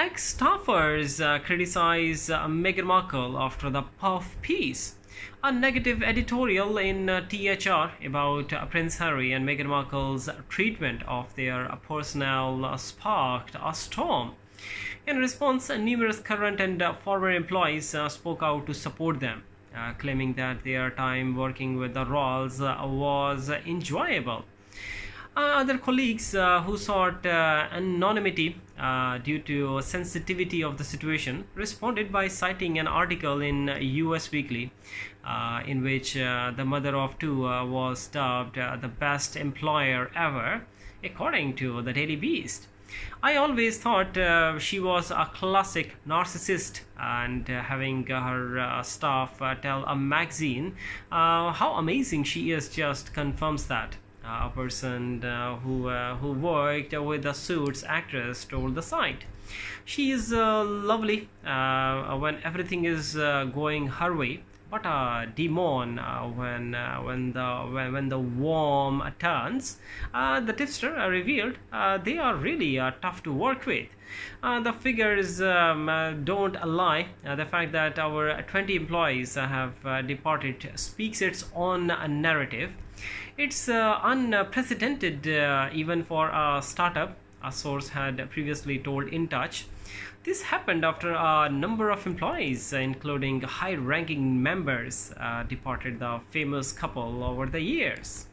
Ex-staffers uh, criticize uh, Meghan Markle after the puff piece. A negative editorial in uh, THR about uh, Prince Harry and Meghan Markle's treatment of their personnel sparked a storm. In response, numerous current and uh, former employees uh, spoke out to support them, claiming that their time working with the Royals was enjoyable. Uh, other colleagues uh, who sought uh, anonymity uh, due to sensitivity of the situation responded by citing an article in Us Weekly uh, in which uh, the mother of two was dubbed the best employer ever according to the Daily Beast. I always thought uh, she was a classic narcissist, and uh, having uh, her staff tell a magazine how amazing she is just confirms that. Uh, a person uh, who uh, who worked with the Suits actress told the site. She is lovely when everything is going her way, but a demon uh, when uh, when the when, when the worm turns. Uh, the tipster revealed they are really tough to work with. The figures um, don't lie. The fact that our 20 employees have departed speaks its own narrative. It's uh, unprecedented uh, even for a startup, a source had previously told In Touch. This happened after a number of employees, including high ranking members, uh, departed the famous couple over the years.